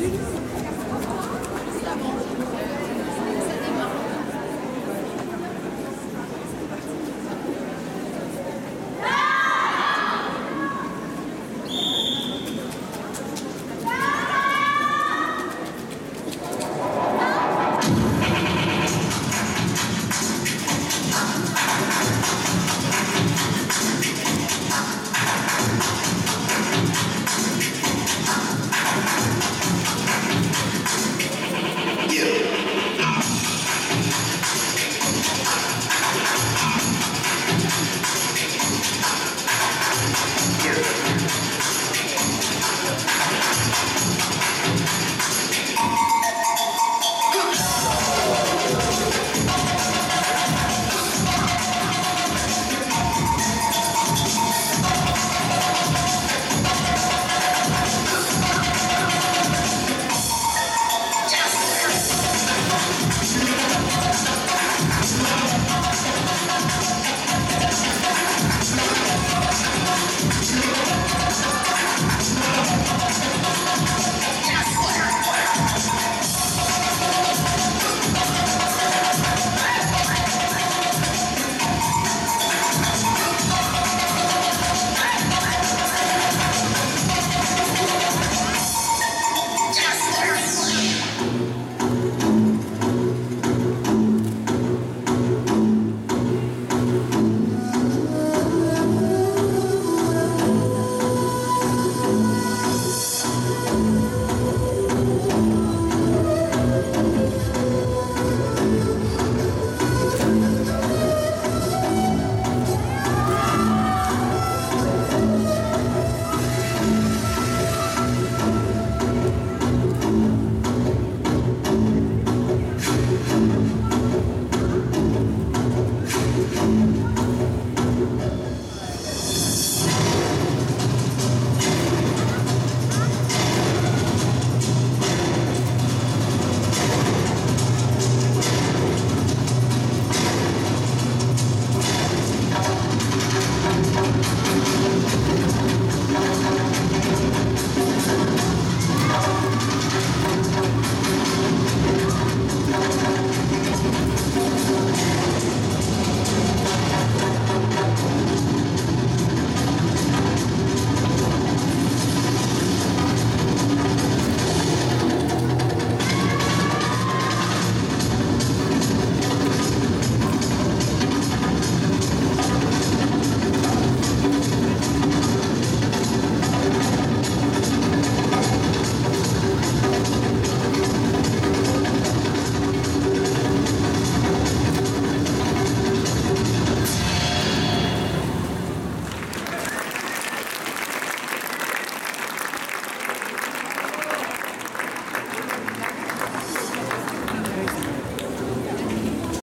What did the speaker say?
ハハハハ!